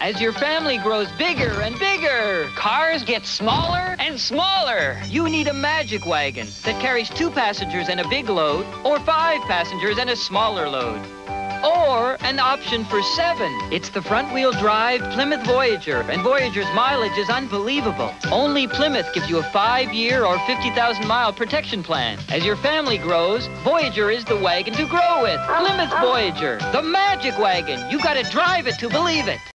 As your family grows bigger and bigger, Cars get smaller and smaller. you need a magic wagon that carries two passengers and a big load, or five passengers and a smaller load. Or an option for seven. It's the front wheel drive Plymouth Voyager, and Voyager's mileage is unbelievable. Only Plymouth gives you a five year or 50,000 mile protection plan. As your family grows, Voyager is the wagon to grow with. Plymouth Voyager, the magic wagon. You gotta drive it to believe it.